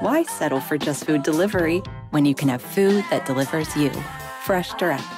Why settle for just food delivery when you can have food that delivers you? Fresh Direct.